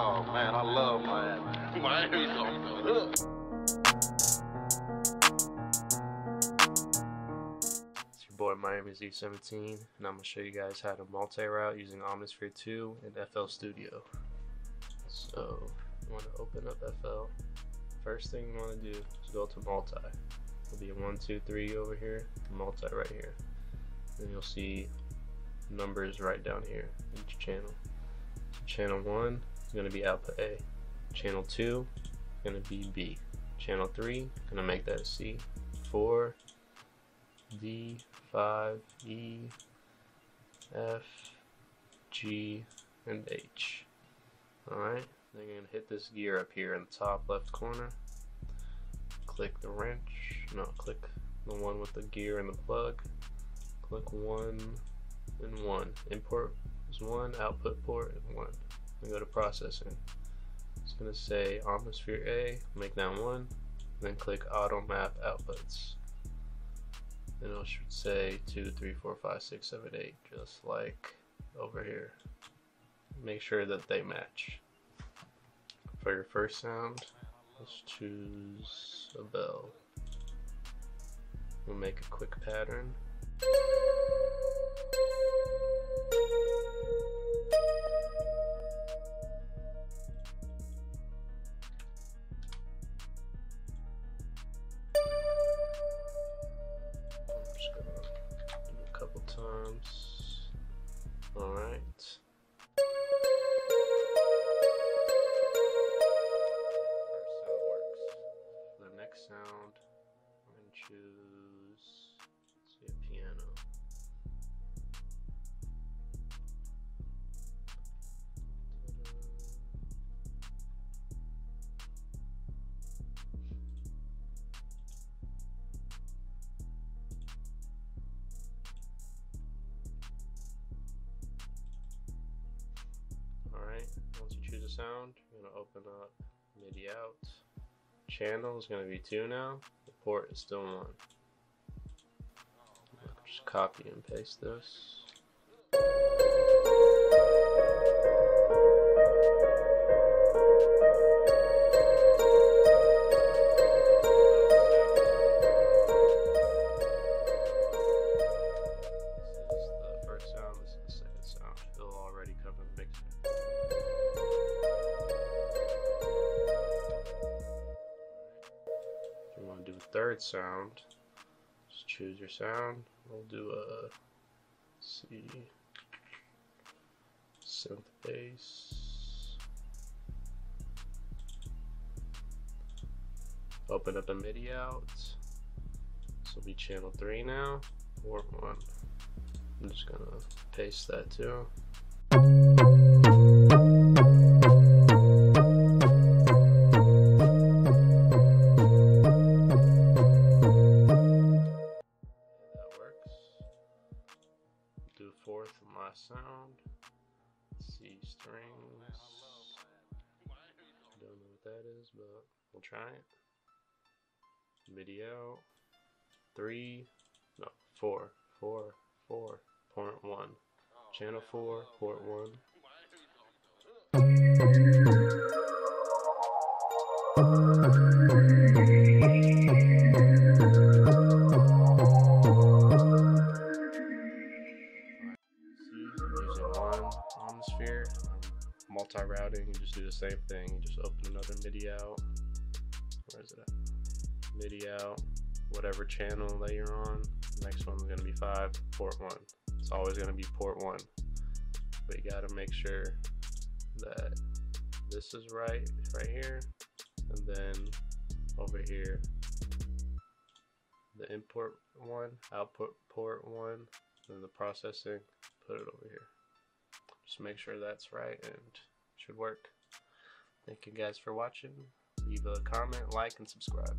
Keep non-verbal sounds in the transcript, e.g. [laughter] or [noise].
Oh man, I love Miami. [laughs] Miami's on the hook. It's your boy Miami Z17, and I'm gonna show you guys how to multi-route using Omnisphere 2 and FL Studio. So, you want to open up FL. First thing you want to do is go to multi. It'll be a one, two, three over here, multi right here. Then you'll see numbers right down here, each channel. Channel 1 is going to be output A. Channel 2 is going to be B. Channel 3 going to make that a C. 4, D, 5, E, F, G, and H. Alright, then you're going to hit this gear up here in the top left corner. Click the wrench, no, click the one with the gear and the plug. Click 1 and 1. Import is 1, output port is 1. Go to processing. It's going to say Omnisphere A, make that 1, then click Auto Map Outputs. Then it should say 2, 3, 4, 5, 6, 7, 8, just like over here. Make sure that they match. For your first sound, let's choose a bell. We'll make a quick pattern. Couple times. Alright. Sound, going to open up MIDI out. Channel is to be 2 now, the port is still 1. Just copy and paste. This third sound, just choose your sound. We'll do a C synth bass. Open up a MIDI out. This will be channel 3 now, or 1. I'm just gonna paste that too. Last sound. C strings. Don't know what that is, but we'll try it. Video. Three, no, four, four, four, point one. Channel four, port one. Multi-routing, you just do the same thing. Just open another MIDI out. Where is it at? MIDI out, whatever channel that you're on. Next one's gonna be five, port one. It's always gonna be port one. But you gotta make sure that this is right, right here, and then over here, the import one, output port one, and the processing, put it over here. Just make sure that's right and should work. Thank you guys for watching. Leave a comment, like, and subscribe.